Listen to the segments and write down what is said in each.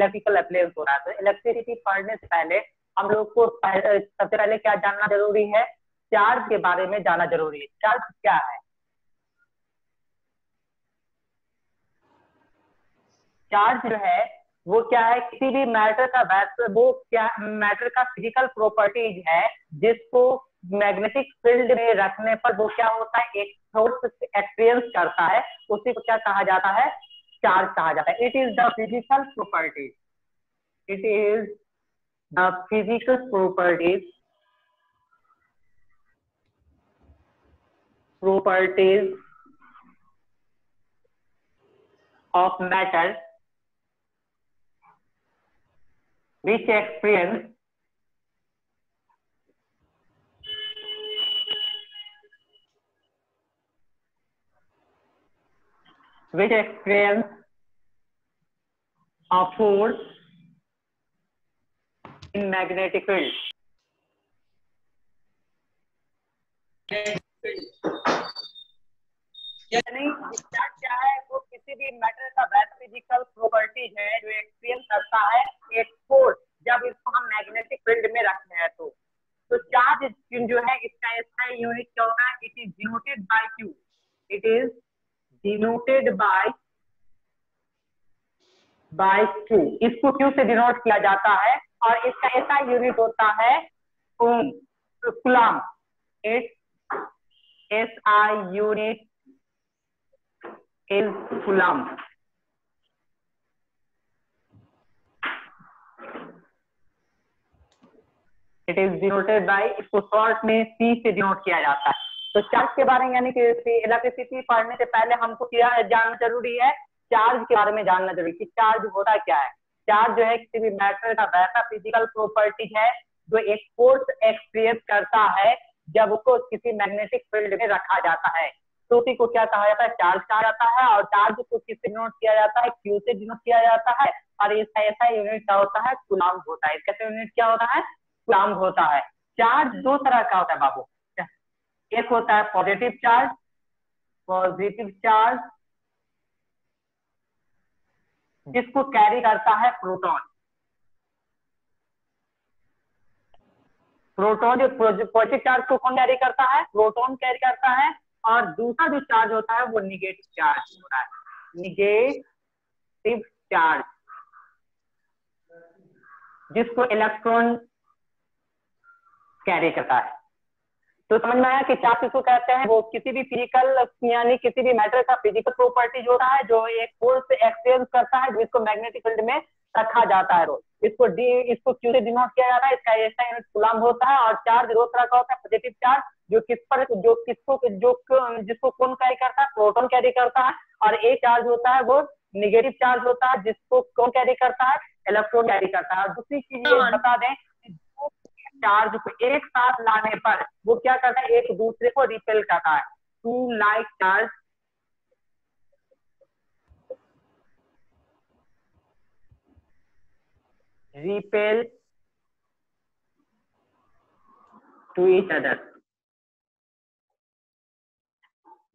Electrical appliance हो रहा है। तो इलेक्ट्रिसिटी पढ़ने से पहले हम लोग को सबसे पहले क्या जानना ज़रूरी है? चार्ज के बारे में जानना ज़रूरी है। चार्ज क्या है? चार्ज जो है, वो क्या है? किसी भी मैटर का वैसे, वो क्या मैटर का फ़िज़िकल प्रॉपर्टीज़ है, जिसको मैग्नेटिक फ़ील्ड में रखने पर वो क्या होता है? एक फोर्स एक्सपीरियंस करता है। उसी को क्या कहा जाता है? चार्ज कहा जाता है। It is the physical properties It is the physical properties properties of matter which experience which experience a force in magnetic field. क्या है, वो किसी भी का है जो करता है मैग्नेटिक फ़ील्ड हैं तो। तो चार्ज जो है unit it is denoted by Q it is denoted Q इसको क्यू से डिनोट किया जाता है। और इसका ऐसा यूनिट होता है coulomb. It S I unit is Coulomb. It is denoted by, इसको शॉर्ट में सी से डिनोट किया जाता है। तो चार्ज के बारे में यानी कि इलेक्ट्रिसिटी पढ़ने से पहले हमको क्या जानना ज़रूरी है? चार्ज के बारे में जानना ज़रूरी कि चार्ज होता क्या है। चार्ज जो है किसी भी मैटर का वैसा फ़िज़िकल प्रॉपर्टी है जो एक फोर्स एक्सपीरियंस करता है, जब उसको किसी मैग्नेटिक फ़ील्ड में रखा जाता है। तो उसी को क्या कहा जाता है? चार्ज कहा जाता है और चार्ज को किससे डिनोट किया जाता है? क्यू से डिनोट किया जाता है और इसका ऐसा यूनिट क्या होता है? कुलाम होता है। इसका यूनिट क्या होता है? कुलाम होता है। चार्ज दो तरह का होता है बाबू। एक होता है पॉजिटिव चार्ज पॉजिटिव चार्ज जिसको कैरी करता है प्रोटॉन। प्रोटॉन जो पॉजिटिव चार्ज को कौन कैरी करता है? प्रोटॉन कैरी करता है। और दूसरा जो चार्ज होता है, वो निगेटिव चार्ज होता है। निगेटिव चार्ज जिसको इलेक्ट्रॉन कैरी करता है। तो समझ में आया कि चार्ज किसको कहते हैं? वो किसी भी फ़िज़िकल यानी किसी भी मैटर का फ़िज़िकल प्रॉपर्टी होता है जो एक फोर्स एक्सचेंज करता है जिसको मैग्नेटिक फ़ील्ड में रखा जाता है रोज। इसको डी इसको क्यू से डिनोट किया जाता है इसका ऐसा यूनिट कुलाम होता है और चार्ज दो तरह का होता है पॉजिटिव चार्ज जो किस पर जो किसको जो जिसको कौन कैरी करता है प्रोटोन कैरी करता है और एक चार्ज होता है वो निगेटिव चार्ज होता है जिसको कौन कैरी करता है? इलेक्ट्रॉन कैरी करता है। और दूसरी चीज़ ये हाँ। बता दें चार्ज को एक साथ लाने पर वो क्या करता है? एक दूसरे को रिपेल करता है। Two like charge repel to each other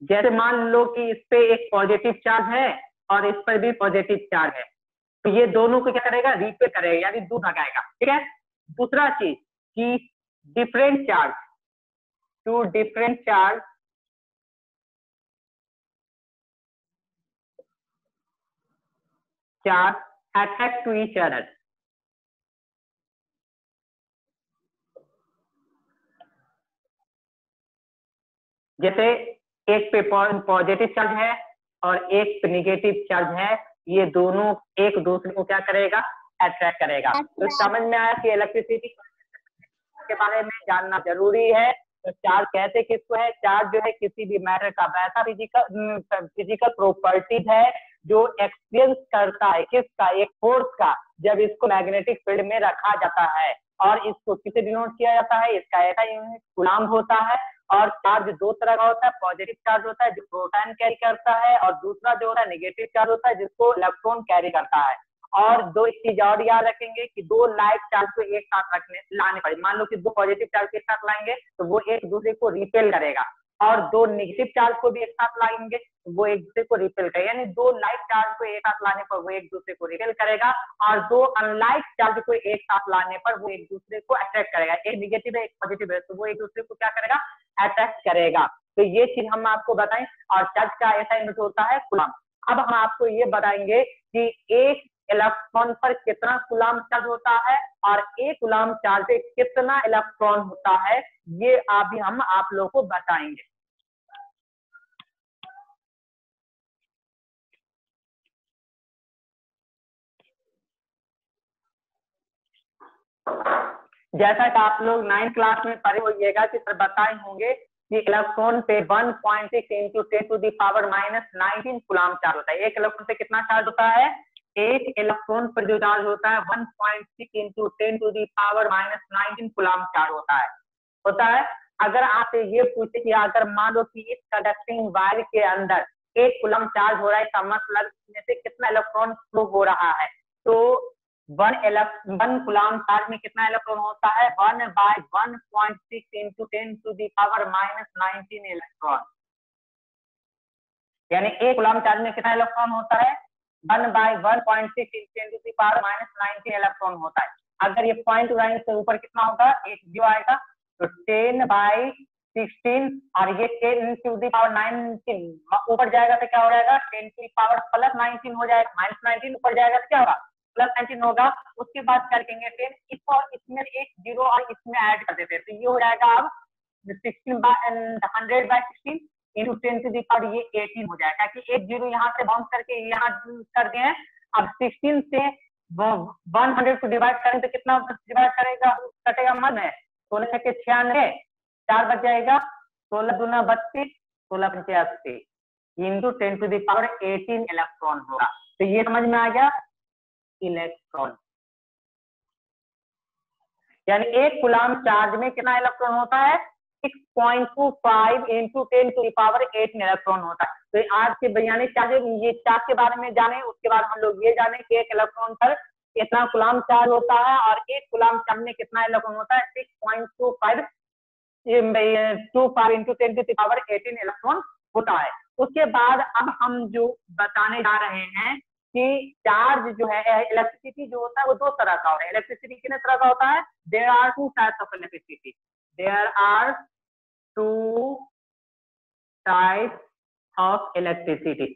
जैसे मान लो कि इस पे एक पॉजिटिव चार्ज है और इस पर भी पॉजिटिव चार्ज है। तो ये दोनों को क्या करेगा? रिपेयर करेगा, यानी दूर लगाएगा ठीक है? दूसरा चीज़। कि different charge to different charge charge attract to each other जैसे एक पे पॉजिटिव चार्ज है और एक पे निगेटिव चार्ज है ये दोनों एक दूसरे को क्या करेगा? अट्रैक्ट करेगा। तो समझ में आया कि इलेक्ट्रिसिटी के बारे में जानना ज़रूरी है। तो चार्ज कहते किसको है? चार्ज जो है किसी भी मैटर का वैसा फ़िज़िकल फ़िज़िकल प्रॉपर्टीज़ है जो एक्सपीरियंस करता है। किसका? एक फोर्स का, जब इसको मैग्नेटिक फ़ील्ड में रखा जाता है और इसको किसे डिनोट किया जाता है? इसका ऐसा गुलाम होता है और चार्ज दो तरह का होता है पॉजिटिव चार्ज होता है, जो प्रोटॉन कैरी करता है और दूसरा जो होता है निगेटिव चार्ज होता है, जिसको इलेक्ट्रॉन कैरी करता है। और दो एक चीज़ और याद रखेंगे कि दो लाइट चार्ज को एक साथ रखने, लाने पड़े मान लो कि दो पॉजिटिव चार्ज के साथ लाएँगे तो वो एक दूसरे को रिपेल करेगा। और दो निगेटिव चार्ज को भी एक साथ लाएँगे वो एक दूसरे को रिपेल करेगा। यानी दो लाइक चार्ज को एक साथ लाने पर वो एक दूसरे को रिपेल करेगा और दो अनलाइक चार्ज को एक साथ लाने पर वो एक दूसरे को अट्रैक्ट करेगा। एक निगेटिव है, एक पॉजिटिव है तो वो एक दूसरे को क्या करेगा? अट्रैक्ट करेगा। तो ये चीज़ हम आपको बताएँ और चार्ज का ऐसा यूनिट होता है कुलाम अब हम आपको ये बताएँगे कि एक इलेक्ट्रॉन पर कितना गुलाम चार्ज होता है और एक गुलाम चार्ज पे कितना इलेक्ट्रॉन होता है, ये अभी हम आप लोगों को बताएँगे। जैसा कि आप लोग नाइन्थ क्लास में पढ़े होइएगा कि सर बताए होंगे कि इलेक्ट्रॉन पे 1.6 point six into ten to the power minus nineteen coulomb charge होता है। एक इलेक्ट्रॉन पे कितना चार्ज होता है? एक इलेक्ट्रॉन पर जो चार्ज होता है 1.6 point six into ten to the power minus nineteen coulomb charge होता है। होता है? अगर आप ये पूछे कि अगर मान लो कि इस कंडक्टिंग वायर के अंदर एक कुलम चार्ज हो रहा है, इसका मतलब इसमें से कितना इलेक्ट्रॉन फ्लो हो रहा है? तो वन वन कुलाम चार्ज में कितना इलेक्ट्रॉन होता है? One by one point six into ten to the power minus nineteen electron यानी एक कुलाम चार्ज में कितना इलेक्ट्रॉन होता है? One by one point six into power minus nineteen electron होता है। अगर ये पॉइंट लाइन से ऊपर कितना होगा? एक ज़ीरो आएगा। तो टेन बाई सिक्सटीन और ये ten to the power nineteen ऊपर जाएगा तो क्या हो जाएगा? Ten to power plus nineteen हो जाएगा। माइनस नाइनटीन ऊपर जाएगा तो क्या होगा? प्लस नाइनटीन होगा। उसके बाद क्या करेंगे टेन? इस और इसमें एक ज़ीरो और इसमें ऐड कर देते हैं। तो ये हो जाएगा अब sixteen by, hundred by sixteen. Into ten to the power ये एटीन हो जाएगा कि एक ज़ीरो यहाँ से बाउंस करके यहाँ कर दिए अब सिक्सटीन से वन हंड्रेड को डिवाइड करें तो कितना डिवाइड करेगा? कटेगा मन है। सोलह के छियानवे, चार बच जाएगा। सोलह दूना बत्तीस, सोलह पचासी into ten to the power eighteen electron होगा। तो ये समझ में आ गया? इलेक्ट्रॉन यानी एक गुलाम चार्ज में कितना इलेक्ट्रॉन होता है? 6.25 into ten to power eight electron होता है। तो आज के वैज्ञानिक चार्ज ये चार्ज के बारे में जाने, उसके बाद हम लोग ये जाने कि एक इलेक्ट्रॉन पर कितना गुलाम चार्ज होता है और एक गुलाम चार्ज में कितना इलेक्ट्रॉन होता है। Six point two five two five into ten to power eighteen electron होता है। उसके बाद अब हम जो बताने जा रहे हैं कि चार्ज जो है इलेक्ट्रिसिटी जो होता है वो दो तरह का होता है। इलेक्ट्रिसिटी कितने तरह का होता है? There are two types of electricity there are two types of electricity.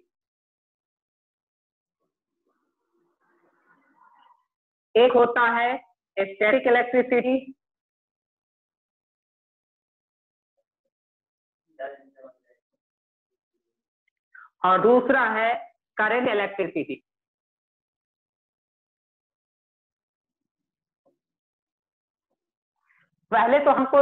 एक होता है स्टैटिक इलेक्ट्रिसिटी और दूसरा है करेंट इलेक्ट्रिसिटी पहले तो हमको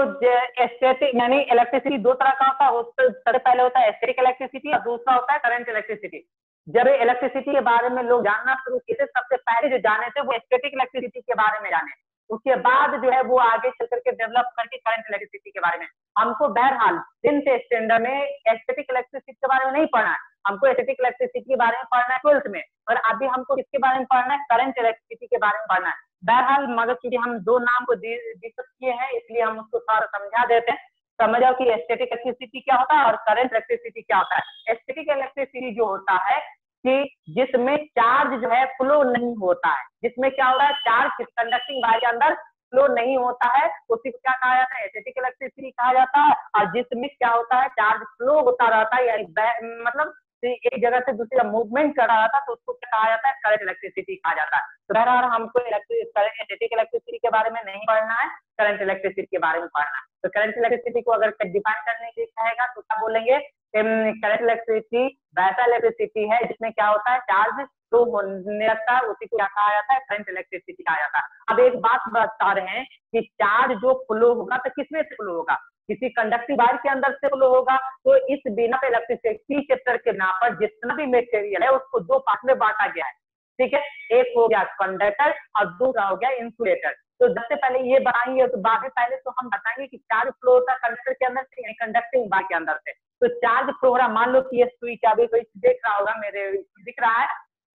एस्थेटिक यानी इलेक्ट्रिसिटी दो तरह का होता है। सबसे पहले होता है एस्थेटिक इलेक्ट्रिसिटी और दूसरा होता है करंट इलेक्ट्रिसिटी जब इलेक्ट्रिसिटी के बारे में लोग जानना शुरू किए थे, सबसे पहले जो जाने थे, वो एस्थेटिक इलेक्ट्रिसिटी के बारे में जाने। उसके बाद जो है वो आगे चल करके डेवलप करके करंट इलेक्ट्रिसिटी के बारे में। हमको बहरहाल दिन टेंथ स्टैंडर्ड में एस्थेटिक इलेक्ट्रिसिटी के बारे में नहीं पढ़ना है। हमको एस्थेटिक इलेक्ट्रिसिटी के बारे में पढ़ना है ट्वेल्थ में और अभी हमको किसके बारे में पढ़ना है? करंट इलेक्ट्रिसिटी के बारे में पढ़ना है। बहरहाल, मगर चूँकि हम दो नाम को डिस्कस किए हैं, इसलिए हम उसको थोड़ा समझा देते हैं। समझ आओ कि स्टेटिक इलेक्ट्रिसिटी क्या होता है और करंट इलेक्ट्रिसिटी क्या होता है। स्टेटिक इलेक्ट्रिसिटी जो होता है कि जिसमें चार्ज जो है फ्लो नहीं होता है। जिसमें क्या होता है? चार्ज कंडक्टिंग वायर के अंदर फ्लो नहीं होता है, उसी को क्या कहा जाता है? स्टेटिक इलेक्ट्रिसिटी कहा जाता है। और जिसमें क्या होता है? चार्ज फ्लो होता रहता है, यानी मतलब एक जगह से दूसरी जगह मूवमेंट कर रहा था तो उसको क्या कहा जाता है? करंट इलेक्ट्रिसिटी कहा जाता है। तो बहरहाल, हमको स्टैटिक इलेक्ट्रिसिटी के बारे में नहीं पढ़ना है करंट इलेक्ट्रिसिटी के बारे में पढ़ना है। तो करंट इलेक्ट्रिसिटी को अगर डिफाइन करने के लिए कहेगा तो क्या बोलेंगे? करंट इलेक्ट्रिसिटी वैसा इलेक्ट्रिसिटी है, जिसमें क्या होता है? चार्ज फ्लो होने लगता है, उसी को क्या कहा जाता है? करंट इलेक्ट्रिसिटी कहा जाता है। अब एक बात बता रहे हैं कि चार्ज जो फ्लो होगा तो किसमें से फ्लो होगा? किसी कंडक्टिव वायर के अंदर से फ्लो होगा तो इस बिना पे इलेक्ट्रिसिटी चैप्टर के नाम पर जितना भी मेटेरियल है, उसको दो पार्ट में बांटा गया है। ठीक है? एक हो गया कंडक्टर और दूसरा हो गया इंसुलेटर तो सबसे पहले ये बनाएँगे तो बाकी पहले तो हम बताएँगे कि चार्ज फ्लो होता है कंडक्टर के अंदर से, यानी कंडक्टिंग वायर के अंदर से। तो चार्ज फ्लो हो रहा, मान लो कि ये स्विच अभी कोई देख रहा होगा, मेरे दिख रहा है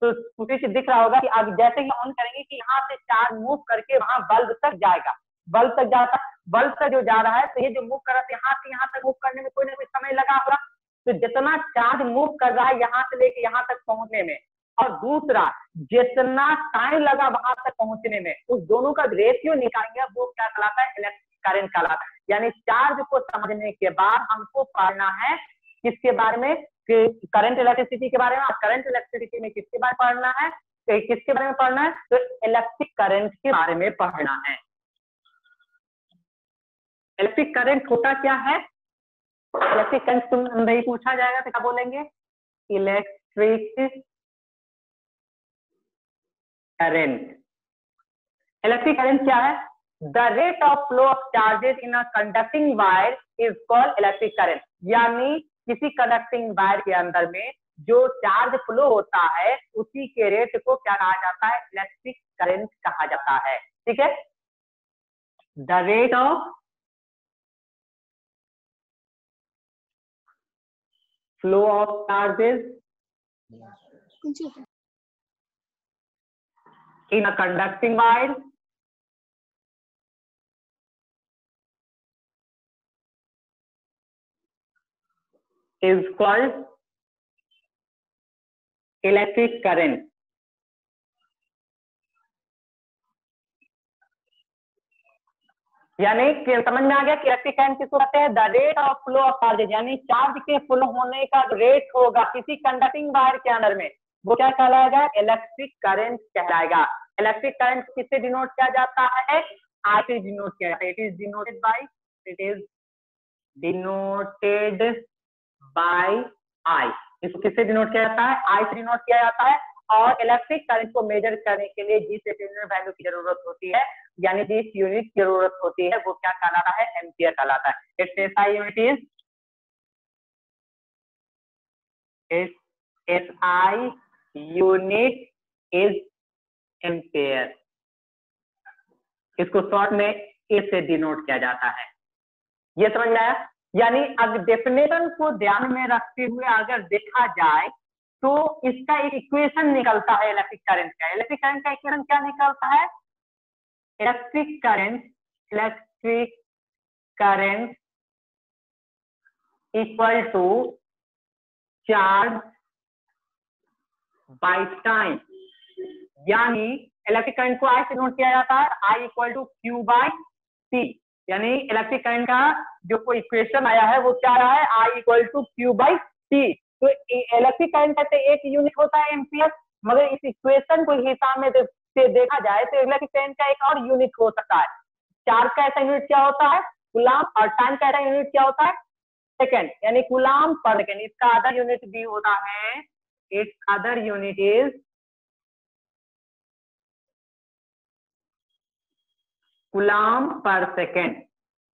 तो स्विच दिख रहा होगा कि अब जैसे ही ऑन करेंगे कि यहाँ से चार्ज मूव करके वहाँ बल्ब तक जाएगा। बल्ब तक जाता बल्ब से जो जा रहा है तो ये जो मूव कर रहा है यहाँ से यहाँ तक मूव करने में कोई ना कोई समय लगा होगा। तो जितना चार्ज मूव कर रहा है यहाँ से लेके यहाँ तक पहुँचने में, और दूसरा, जितना टाइम लगा वहाँ तक पहुँचने में, उस दोनों का रेशियो निकालेंगे वो क्या कहलाता है? इलेक्ट्रिक करंट कहलाता है। यानी चार्ज को समझने के बाद हमको पढ़ना है, किसके बारे में? करंट इलेक्ट्रिसिटी के बारे में, और करंट इलेक्ट्रिसिटी में किसके बारे में पढ़ना है? तो किसके बारे में पढ़ना है? तो इलेक्ट्रिक करंट के बारे में पढ़ना है। इलेक्ट्रिक करंट होता क्या है? इलेक्ट्रिक करंट तुम नहीं पूछा जाएगा तो क्या बोलेंगे? इलेक्ट्रिक करंट इलेक्ट्रिक करंट क्या है? The rate of flow of charges in a conducting wire is called electric current यानी किसी कंडक्टिंग वायर के अंदर में जो चार्ज फ्लो होता है, उसी के रेट को क्या कहा जाता है? इलेक्ट्रिक करंट कहा जाता है। ठीक है? The rate of flow of charges in a conducting wire. Is called electric current. यानी समझ में आ गया कि इलेक्ट्रिक करंट किसको कहते हैं? The rate of flow of charges यानी चार्ज के फ्लो होने का रेट होगा किसी कंडक्टिंग वायर के अंदर में। वो क्या कहलाएगा इलेक्ट्रिक करंट कहलाएगा। इलेक्ट्रिक करंट किससे डिनोट किया जाता है? आई से डिनोट किया जाता है। It is denoted by it is denoted by I इसको किससे डिनोट किया जाता है? आई से डिनोट किया जाता है। और इलेक्ट्रिक करंट को मेजर करने के लिए जिस वैल्यू की ज़रूरत होती है, यानी जिस यूनिट की ज़रूरत होती है, वो क्या कहलाता है? एम्पियर कहलाता है। Its SI unit is S I unit is ampere इसको शॉर्ट में ए से डिनोट किया जाता है। ये समझ में आया? यानी अब डेफिनेशन को ध्यान में रखते हुए अगर देखा जाए तो इसका एक इक्वेशन निकलता है इलेक्ट्रिक करंट का। इलेक्ट्रिक करंट का इक्वेशन क्या निकलता है? Electric current electric current equal to charge by time यानी इलेक्ट्रिक करंट को आई से नोट किया जाता है। I equal to Q by C यानी इलेक्ट्रिक करंट का जो कोई इक्वेशन आया है, वो क्या रहा है? I equal to Q by C तो इलेक्ट्रिक करंट कहते एक यूनिट होता है एम्पियर मगर इस इक्वेशन को हिसाब में से देखा जाए तो इलेक्ट्रिक करंट का एक और यूनिट हो सकता है। चार्ज का ऐसा यूनिट क्या होता है? गुलाम और टाइम का ऐसा यूनिट क्या होता है? सेकेंड यानी गुलाम पर सेकेंड इसका अदर यूनिट भी होता है। Its other unit is coulomb per second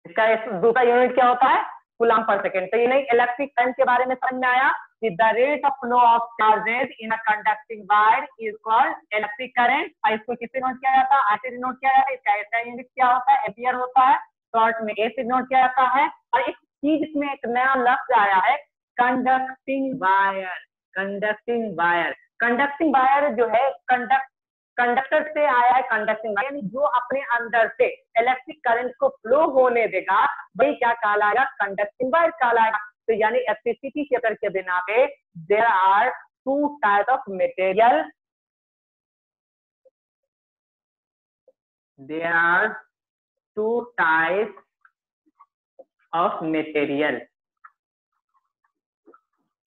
इसका दूसरा यूनिट क्या होता है? गुलाम पर सेकेंड तो ये नहीं इलेक्ट्रिक करंट के बारे में समझ में आया? कि the rate of flow of charges in a conducting wire is called electric current और इसको किससे नोट किया जाता है? ऐसे नोट किया जाता है? इसका ऐसा यूनिट क्या होता है? एम्पियर होता है? शॉर्ट में ए से नोट किया जाता है? और एक चीज़ इसमें एक नया लफ्ज आया है conducting wire conducting wire conducting wire जो है कंडक्ट कंडक्टर से आया है कंडक्टिंग वायर यानी जो अपने अंदर से इलेक्ट्रिक करंट को फ्लो होने देगा, वही क्या कहलाएगा? कंडक्टिंग वायर कहलाएगा। तो यानी इलेक्ट्रिसिटी क्षेत्र के बिना पे there are two type of material there are two type of material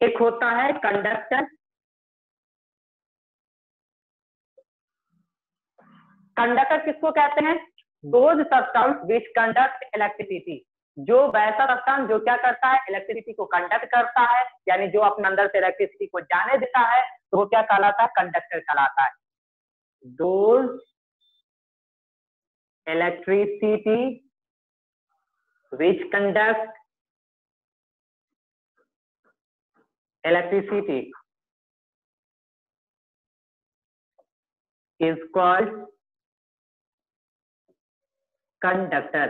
एक होता है कंडक्टर कंडक्टर किसको कहते हैं? Those substance which conduct electricity जो वैसा सब्सटेंस जो क्या करता है इलेक्ट्रिसिटी को कंडक्ट करता है, यानी जो अपने अंदर से इलेक्ट्रिसिटी को जाने देता है तो वो क्या कहलाता है? कंडक्टर कहलाता है। Those electricity which conduct electricity is called conductor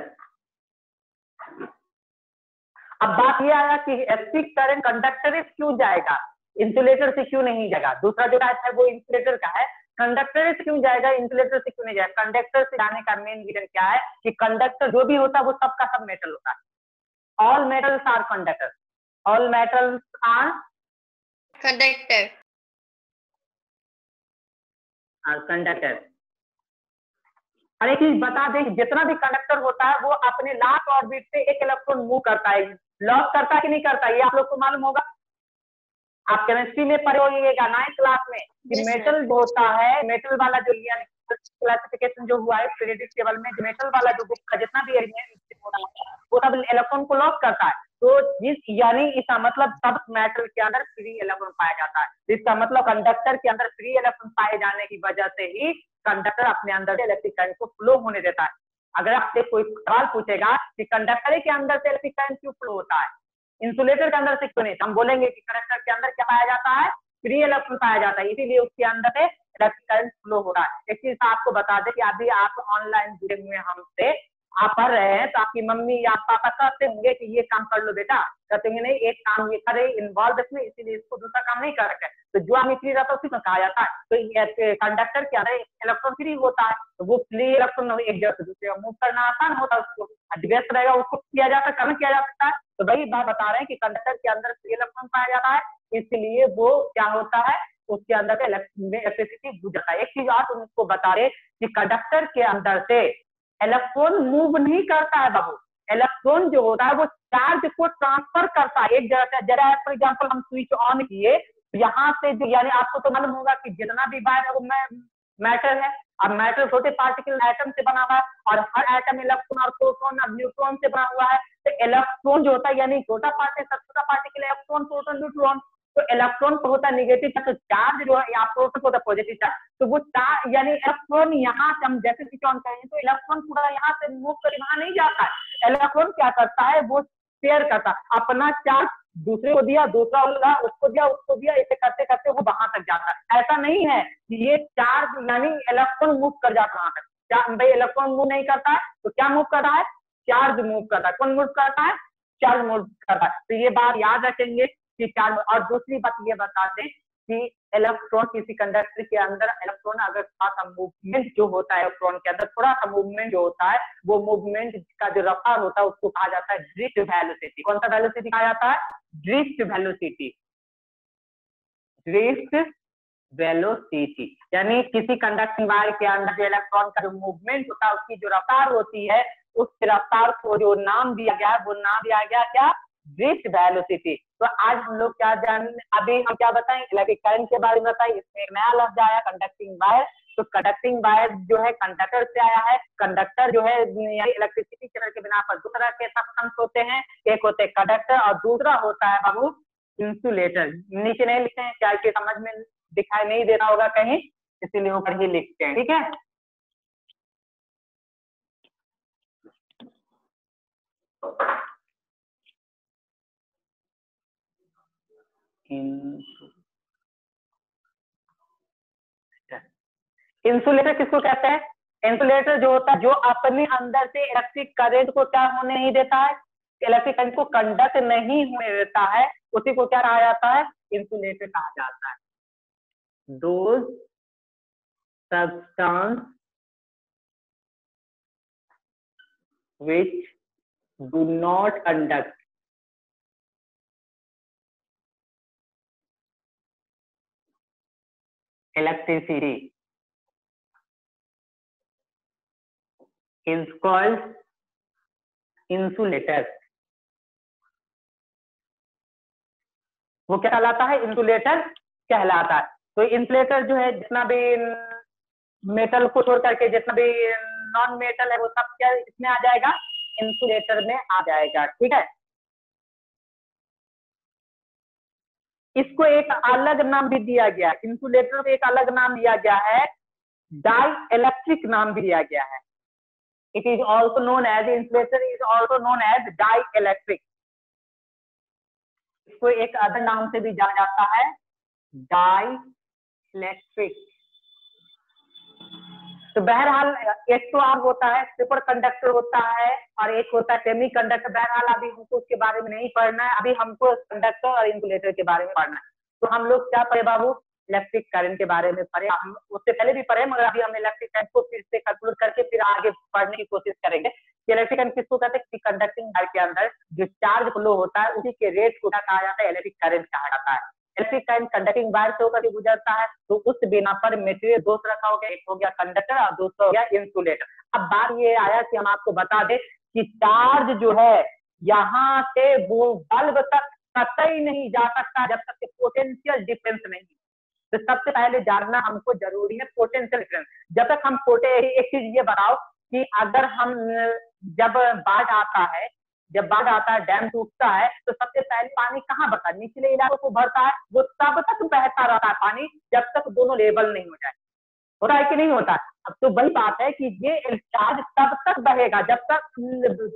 अब बात यह आया कि इलेक्ट्रिक करंट कंडक्टर क्यों जाएगा? इंसुलेटर से क्यों नहीं जाएगा? दूसरा जो टाइप है वो इंसुलेटर का है। कंडक्टर से क्यों जाएगा? इंसुलेटर से क्यों नहीं जाएगा? कंडक्टर से जाने का मेन रीजन क्या है? कि कंडक्टर जो भी होता है वो सबका सब मेटल होता है। All metals are conductor all metals are conductor are conductor और एक चीज़ बता दें जितना भी कंडक्टर होता है वो अपने लास्ट ऑर्बिट से एक इलेक्ट्रॉन मूव करता है लॉस करता कि नहीं करता ये आप लोग को मालूम होगा। आप केमिस्ट्री में पढ़े होइएगा नाइन्थ क्लास में कि मेटल जो होता है मेटल वाला जो लिया क्लासिफिकेशन जो हुआ है पीरियडिक टेबल में मेटल वाला जो बुक का जितना भी वो सब इलेक्ट्रॉन को लॉस करता है। तो जिस यानी इसका मतलब सब मेटल के अंदर फ्री इलेक्ट्रॉन पाया जाता है। इसका मतलब कंडक्टर के अंदर फ्री इलेक्ट्रॉन पाए जाने की वजह से ही कंडक्टर अपने अंदर इलेक्ट्रिक करंट को फ्लो होने देता है। अगर आपसे कोई सवाल पूछेगा कि कंडक्टर के अंदर से करंट क्यों फ्लो होता है इंसुलेटर के अंदर से क्यों नहीं? हम बोलेंगे कि कंडक्टर के अंदर क्या पाया जाता है? फ्री इलेक्ट्रॉन पाया जाता है, इसीलिए उसके अंदर से इलेक्ट्रिक करंट फ्लो हो रहा है। एक चीज़ आपको बता दें कि अभी आप ऑनलाइन जुड़े हुए हमसे, आप पढ़ रहे हैं तो आपकी मम्मी या पापा कहते होंगे कि ये काम कर लो बेटा। कहते हैं नहीं, एक काम ये करे इन्वॉल्व इसमें, इसीलिए इसको दूसरा काम नहीं कर रखे तो जो आदमी फ्री रहता है उसी में कहा जाता है। तो कंडक्टर क्या है? इलेक्ट्रॉन फ्री होता है। तो वो फ्री इलेक्ट्रॉन एक जगह से दूसरे मूव करना आसान होता है उसको। व्यस्त रहेगा, उसको किया जाता है कर्म किया जा सकता है? तो वही बात बता रहे हैं कि कंडक्टर के अंदर फ्री इलेक्ट्रॉन पाया जाता है। इसलिए वो क्या होता है? उसके अंदर इलेक्ट्रिसिटी गुजरता जाता है। एक चीज़ और तुमको बता रहे कि कंडक्टर के अंदर से इलेक्ट्रॉन मूव नहीं करता है बाबू। इलेक्ट्रॉन जो होता है, वो चार्ज को ट्रांसफ़र करता है। एक जगह से जरा फॉर एग्ज़ाम्पल हम स्विच ऑन किए यहाँ से जो, यानी आपको तो मालूम होगा कि जितना भी वायर है वो मैटर है। अब मैटर छोटे पार्टिकल एटम से बना हुआ है और हर एटम इलेक्ट्रॉन और प्रोटॉन और न्यूट्रॉन से बना हुआ है। तो इलेक्ट्रॉन जो होता है, यानी छोटा पार्टिकल छोटा पार्टिकल इलेक्ट्रॉन प्रोटॉन न्यूट्रॉन तो इलेक्ट्रॉन को होता है निगेटिव चार्ज तो चार्ज जो है यहाँ प्रोटॉन होता है पॉजिटिव चार्ज तो वो चार्ज यानी इलेक्ट्रॉन यहाँ से हम जैसे स्विच ऑन करेंगे तो इलेक्ट्रॉन पूरा यहाँ से मूव कर वहाँ नहीं जाता है। इलेक्ट्रॉन क्या करता है? वो शेयर करता अपना चार्ज दूसरे को दिया, दूसरा वाला उसको दिया उसको दिया ऐसे करते करते वो वहाँ तक जाता है। ऐसा नहीं है कि ये चार्ज यानी इलेक्ट्रॉन मूव कर जाता वहाँ तक। भाई इलेक्ट्रॉन मूव नहीं करता है तो क्या मूव कर रहा है? चार्ज मूव कर रहा है। कौन मूव करता है? चार्ज मूव कर रहा है। तो ये बात याद रखेंगे कि चार्ज और दूसरी बात ये बता दें कि इलेक्ट्रॉन किसी कंडक्टर के अंदर इलेक्ट्रॉन अगर थोड़ा सा मूवमेंट जो होता है इलेक्ट्रॉन के अंदर, थोड़ा सा मूवमेंट जो होता है, वो मूवमेंट का जो रफ्तार होता है, उसको कहा जाता है ड्रिफ्ट वेलोसिटी कौन सा वेलोसिटी कहा जाता है? ड्रिफ्ट वेलोसिटी ड्रिफ्ट वेलोसिटी यानी किसी कंडक्टिंग वायर के अंदर जो इलेक्ट्रॉन का जो मूवमेंट होता है, उसकी जो रफ्तार होती है, उस रफ्तार को जो नाम दिया गया है, वो नाम दिया गया क्या? ड्रिफ्ट वेलोसिटी तो आज हम लोग क्या जान, अभी हम क्या बताएँ इलेक्ट्रिक करंट के बारे में बताएँ इसमें एक नया लफ्ज आया कंडक्टिंग वायर तो कंडक्टिंग वायर जो है कंडक्टर से आया है। कंडक्टर जो है इलेक्ट्रिसिटी चैनल के बिना पर दो तरह के सब्सटेंस होते हैं। एक होते हैं कंडक्टर और दूसरा होता है बाबू इंसुलेटर नीचे नहीं लिखते हैं, क्या कि समझ में दिखाई नहीं दे रहा होगा कहीं? इसीलिए ऊपर ही लिखते हैं, ठीक है? इंसुलेटर। किसको कहते हैं? इंसुलेटर जो होता है, जो अपने अंदर से इलेक्ट्रिक करंट को क्या होने नहीं देता है? इलेक्ट्रिक करंट को कंडक्ट नहीं होने देता है। उसी को क्या कहा जाता है? इंसुलेटर कहा जाता है। दो substance which do not conduct electricity. Is called insulator. वो क्या कहलाता है? इंसुलेटर कहलाता है। तो इंसुलेटर जो है, जितना भी मेटल को छोड़ करके, जितना भी नॉन मेटल है, वो सब क्या इसमें आ जाएगा? इंसुलेटर में आ जाएगा। ठीक है? इसको एक अलग नाम भी दिया गया इंसुलेटर को एक अलग नाम दिया गया है। डाई इलेक्ट्रिक नाम भी दिया गया है। It is also known as insulator is also known as dielectric इसको एक अदर नाम से भी जाना जाता है। डाई इलेक्ट्रिक तो बहरहाल एक तो आप होता है, सुपर कंडक्टर होता है और एक होता है सेमी कंडक्टर बहरहाल अभी हमको उसके बारे में नहीं पढ़ना है, अभी हमको कंडक्टर और इंसुलेटर के बारे में पढ़ना है। तो हम लोग क्या पढ़े बाबू? इलेक्ट्रिक करंट के बारे में पढ़े। हम उससे पहले भी पढ़े, मगर अभी हम इलेक्ट्रिक करंट को फिर से कंक्लूड करके फिर आगे पढ़ने की कोशिश करेंगे। इलेक्ट्रिक करंट किसको कहते हैं? कंडक्टिंग वायर के अंदर जो चार्ज फ्लो होता है, उसी के रेट को क्या कहा जाता है? इलेक्ट्रिक करंट कहा जाता है। इलेक्ट्रिक करंट कंडक्टिंग वायर से होकर गुजरता है तो उस बिना पर मेटेरियल दो तरह का हो गया, एक हो गया कंडक्टर और दूसरा हो गया इंसुलेटर अब बात ये आया कि हम आपको बता दें कि चार्ज जो है, यहाँ से वो बल्ब तक कतई नहीं जा सकता, जब तक पोटेंशियल डिफरेंस नहीं तो सबसे पहले जानना हमको ज़रूरी है पोटेंशियल डिफरेंस जब तक हम पोटे एक चीज़ ये बताओ कि अगर हम, जब बाढ़ आता है जब बाढ़ आता है डैम टूटता है तो सबसे पहले पानी कहाँ बढ़ता है? निचले इलाकों को भरता है। वो तब तक बहता रहता है पानी, जब तक दोनों लेवल नहीं हो जाए। होता है कि नहीं होता? अब तो वही बात है कि ये चार्ज तब तक बहेगा जब तक,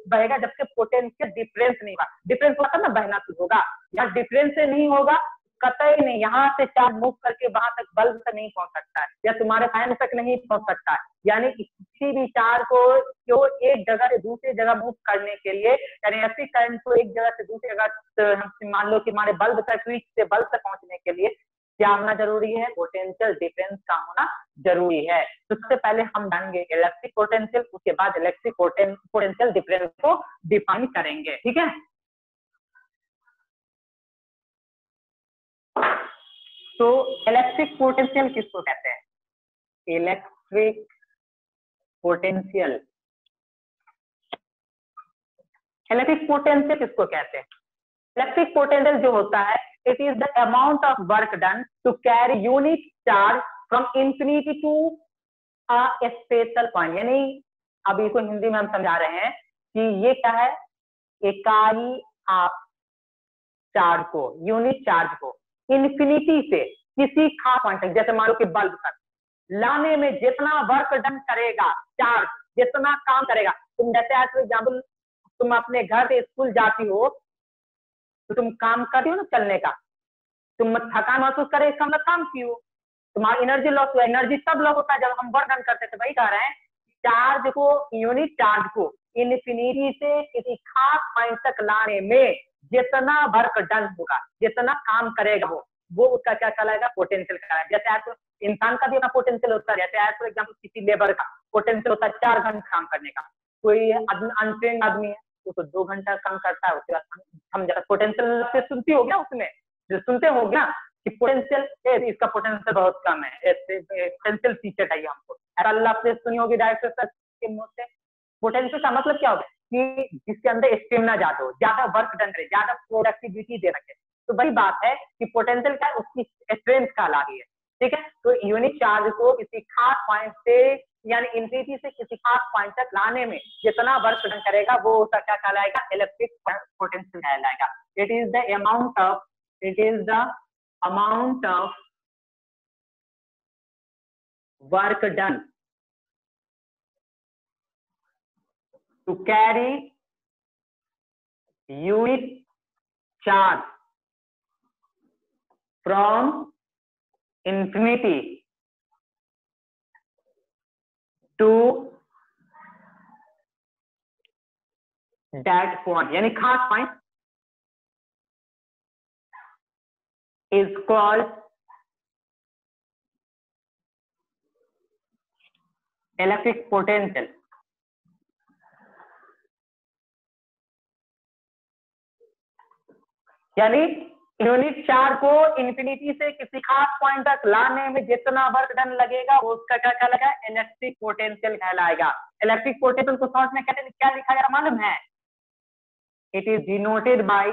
बहेगा जब तक पोटेंशियल डिफरेंस नहीं होगा डिफरेंस होगा ना बहना शुरू होगा। या डिफरेंस से नहीं होगा कतई नहीं, यहाँ से चार्ज मूव करके वहाँ तक बल्ब तक नहीं पहुँच सकता है, या तुम्हारे फ़ैन तक नहीं पहुँच सकता है। यानी किसी भी चार्ज को जो एक जगह से दूसरी जगह मूव करने के लिए, यानी ऐसी करंट को एक जगह से दूसरी जगह मान लो कि हमारे बल्ब तक स्विच से बल्ब तक पहुँचने के लिए क्या होना ज़रूरी है? पोटेंशियल डिफरेंस का होना ज़रूरी है। तो सबसे पहले हम जानेंगे इलेक्ट्रिक पोटेंशियल उसके बाद इलेक्ट्रिक पोटेंशियल डिफरेंस को डिफाइन करेंगे। ठीक है? तो इलेक्ट्रिक पोटेंशियल किसको कहते हैं? इलेक्ट्रिक पोटेंशियल इलेक्ट्रिक पोटेंशियल किसको कहते हैं? इलेक्ट्रिक पोटेंशियल जो होता है, it is the amount of work done to carry unit charge from infinity to a point. यानी अब इसको हिंदी में हम समझा रहे हैं कि ये क्या है? इकाई आप चार्ज को यूनिट चार्ज को। इन्फिनिटी से किसी खास पॉइंट तक, जैसे मान लो कि बल्ब तक। लाने में जितना वर्क डन करेगा चार्ज जितना काम करेगा। तुम जैसे आज एग्ज़ाम्पल तुम अपने घर से स्कूल जाती हो तो तुम काम करती हो ना चलने का। तुम थकान महसूस करे इसका मतलब काम की हो तुम्हारा एनर्जी लॉस हुआ एनर्जी तब लॉस होता है जब हम वर्क डन करते थे। वही कह रहे हैं चार्ज को यूनिट चार्ज को इन्फिनिटी से किसी खास पॉइंट तक लाने में जितना वर्क डन होगा, जितना काम करेगा वो वो उसका क्या कहलाएगा? पोटेंशियल कहलाएगा। जैसे आज इंसान का भी अपना पोटेंशियल होता है। जैसे आज फॉर एग्ज़ाम्पल किसी लेबर का पोटेंशियल होता है चार घंटे काम करने का। कोई अनट्रेन आदमी है, वो तो दो घंटा काम करता है, उसके बाद हम जरा पोटेंशियल से सुनती हो गया उसमें? जो सुनते हो गया कि पोटेंशियल इसका पोटेंशियल बहुत कम है। पोटेंशियल फीचर चाहिए हमको। अल्लाह सुनी होगी डायरेक्टर सर के मुँह से। पोटेंशियल का मतलब क्या होगा? कि जिसके अंदर स्टेमिना ज़्यादा हो, ज़्यादा वर्क डन रहे, ज़्यादा प्रोडक्टिविटी दे रखे तो वही बात है कि पोटेंशियल है, उसकी स्ट्रेंथ का ला है ठीक है? तो यूनिट चार्ज को किसी खास पॉइंट से, यानी इंफिनिटी से किसी खास पॉइंट तक लाने में जितना वर्क डन करेगा, वो उसका क्या कहलाएगा? इलेक्ट्रिक पोटेंशियल कहलाएगा। It is the amount of it is the amount of work done to carry unit charge from infinity to that point यानी खास point is called electric potential. यानी यूनिट चार को इंफिनिटी से किसी खास पॉइंट तक लाने में जितना वर्क डन लगेगा, वो उसका क्या क्या लगा इलेक्ट्रिक पोटेंशियल कहलाएगा। इलेक्ट्रिक पोटेंशियल को शॉर्ट में कहते हैं? क्या लिखा गया? मालूम है? It is denoted by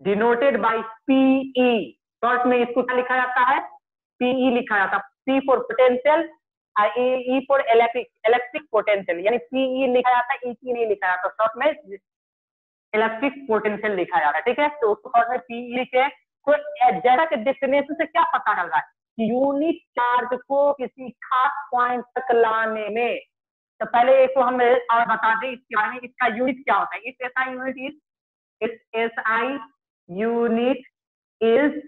denoted by PE short में इसको क्या लिखा जाता है? पीई e लिखा जाता है। P for potential E for electric electric potential यानी पीई e लिखा जाता है ई e नहीं लिखा जाता शॉर्ट में इलेक्ट्रिक पोटेंशियल लिखा जाता है, ठीक है? तो उसको शॉर्ट में पीई लिखे तो जरा के डेस्टिनेशन से क्या पता चल रहा है? यूनिट चार्ज को किसी खास पॉइंट तक लाने में तो पहले एक तो हम और बता दें, इसके बारे में इसका यूनिट क्या होता है? इस एस आई यूनिट इज़ इस S I unit is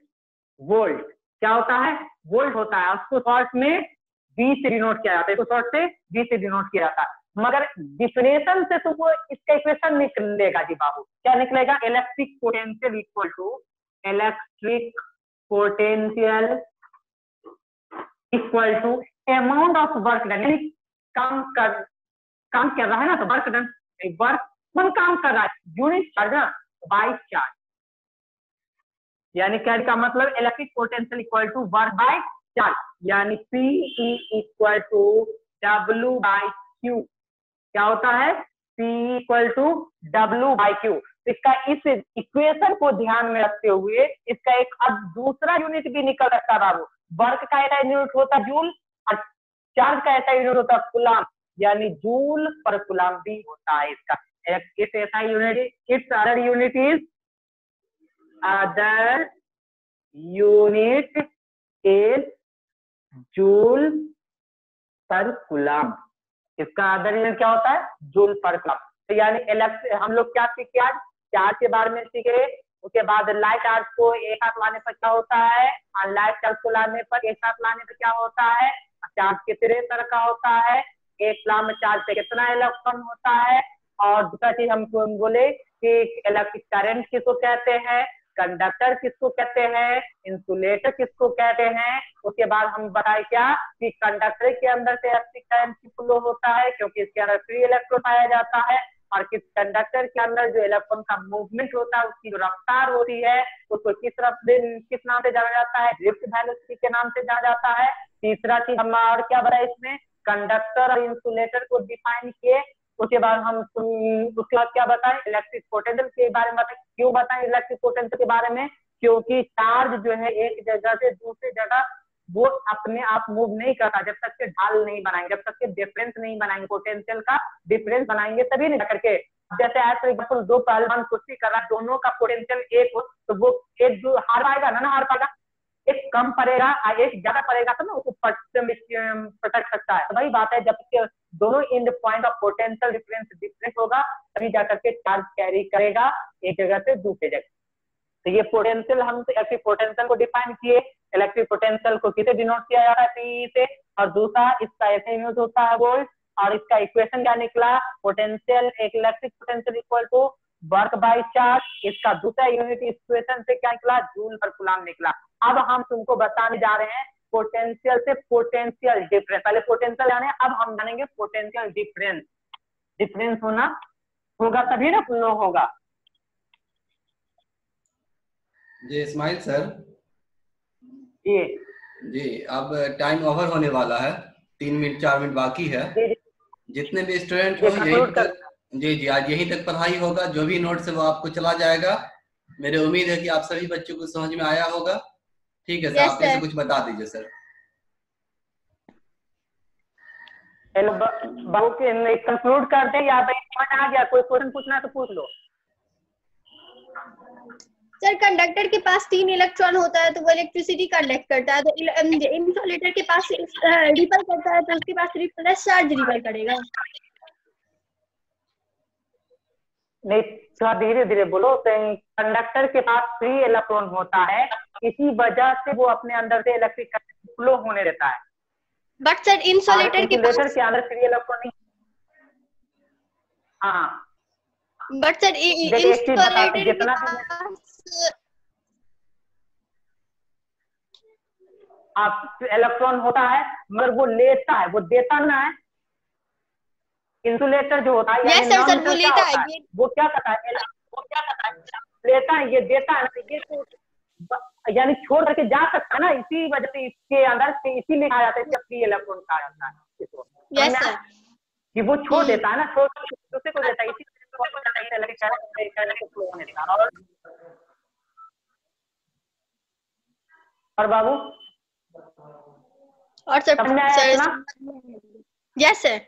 volt क्या होता है? वोल्ट होता है। उसको शॉर्ट में बी से डिनोट किया जाता है। इसको शॉर्ट से बी से डिनोट किया जाता है। मगर डिफिनेशन से तुमको इसका इक्वेशन निकलेगा जी बाबू। क्या निकलेगा? Electric potential equal to electric potential equal to amount of work done यानी काम कर काम कर रहा है ना तो वर्क डन वर्क कौन काम कर रहा है। यूनिट चार्ज ना बाई चार्ज यानी क्या का मतलब? Electric potential equal to work by charge यानी P equal to W by Q क्या होता है? P equal to W by Q इसका इस इक्वेशन को ध्यान में रखते हुए इसका एक अब दूसरा यूनिट भी निकल सकता है बाबू वर्क का ऐसा यूनिट होता जूल और चार्ज का ऐसा यूनिट होता कुलाम यानी जूल पर कुलाम भी होता है इसका। इस ऐसा unit its other unit is other unit is joule per coulomb इसका अदर क्या होता है? जूल पर कूलम तो यानी इलेक्ट हम लोग क्या सीखे आज? चार्ज के बारे में सीखे। उसके बाद लाइट चार्ज को एक साथ लाने पर क्या होता है? और लाइट चार्ज को लाने पर एक साथ लाने पर क्या होता है? चार्ज कितने तरह का होता है। एक लाम चार्ज पे कितना इलेक्ट्रॉन होता है? और दूसरा चीज़ हम बोले कि इलेक्ट्रिक करंट किसको कहते हैं? कंडक्टर किसको कहते हैं? इंसुलेटर किसको कहते हैं? उसके बाद हम बताए क्या? कि कंडक्टर के अंदर से फ्लो होता है, क्योंकि इसके अंदर फ्री इलेक्ट्रॉन पाया जाता है। और किस कंडक्टर के अंदर जो इलेक्ट्रॉन का मूवमेंट होता है, उसकी जो रफ्तार होती है, उसको किस तरफ़ किस नाम से जाना जाता है? ड्रिफ्ट वेलोसिटी के नाम से जाना जाता है। तीसरा चीज़ हम और क्या बताए इसमें? कंडक्टर और इंसुलेटर को डिफाइन किए उसके बाद हम उसके बाद क्या बताएँ? इलेक्ट्रिक पोटेंशियल के बारे में बताएँ। क्यों बताएँ इलेक्ट्रिक पोटेंशियल के बारे में? क्योंकि चार्ज जो है एक जगह से दूसरी जगह, वो अपने आप मूव नहीं करता। जब तक के ढाल नहीं बनाएँगे, जब तक के डिफरेंस नहीं बनाएँगे पोटेंशियल का डिफरेंस बनाएँगे, तभी नहीं करके। जैसे एज फॉर एग्ज़ाम्पल दो पहलवान कुश्ती कर रहा है, दोनों का पोटेंशियल एक हो तो वो एक हार पाएगा, ना ना हार पाएगा। एक कम पड़ेगा एक ज़्यादा पड़ेगा तो ना उसको प्रोटेक्ट सकता है। तो वही बात है, जब दोनों the point of potential difference difference होगा, तभी जाकर के चार्ज कैरी करेगा, एक जगह से दूसरी जगह। तो ये पोटेंशियल हम इलेक्ट्रिक पोटेंशियल को डिफाइन किए इलेक्ट्रिक पोटेंशियल को किसे डिनोट किया जा रहा है पी से, और दूसरा इसका ऐसे यूज़ होता है वोल्ट और इसका इक्वेशन क्या निकला पोटेंशियल एक electric potential equal to work by charge इसका दूसरा यूनिट इक्वेशन से क्या निकला, जूल पर कुलाम निकला। अब हम तुमको बताने जा रहे हैं पोटेंशियल से पोटेंशियल डिफरेंस पहले पोटेंशियल जाने अब हम जानेंगे पोटेंशियल डिफरेंस डिफरेंस होना होगा तभी ना फ्लो होगा। जी इस्माइल सर। जी। जी अब टाइम ओवर होने वाला है। तीन मिनट चार मिनट बाकी है। जितने भी स्टूडेंट हो यही तक जी जी आज यही तक पढ़ाई होगा। जो भी नोट्स है वो आपको चला जाएगा। मेरे उम्मीद है कि आप सभी बच्चों को समझ में आया होगा। ठीक है सर yes, आप इसे कुछ बता दीजिए सर। कंक्लूड करते हैं या समझ आ गया कोई क्वेश्चन पूछना तो पूछ लो। सर कंडक्टर के पास तीन इलेक्ट्रॉन होता है तो वो इलेक्ट्रिसिटी कंडक्ट करता है तो इंसुलेटर के पास रिपल करता है तो उसके पास रिपल चार्ज रिपल करेगा। नहीं थोड़ा धीरे धीरे बोलो कंडक्टर के पास फ्री इलेक्ट्रॉन होता है इसी वजह से वो अपने अंदर से इलेक्ट्रिक फ्लो होने देता है। बट सर इंसुलेटर के पास के अंदर फ्री इलेक्ट्रॉन नहीं। हाँ। बट सर इंसुलेटर जितना आप इलेक्ट्रॉन होता है मगर वो लेता है वो देता ना है इंसुलेटर जो होता है yes, सर, सर, लेता है, वो क्या करता है वो क्या करता है लेता है ये देता है ये तो यानी छोड़ करके जा सकता है ना इसी वजह से इसके अंदर से इसीलिए कहा जाता है इसका फ्री इलेक्ट्रॉन कहा जाता है yes, कि वो छोड़ hmm. देता है ना छोड़ दूसरे को देता है इसी और बाबू? और सर यस सर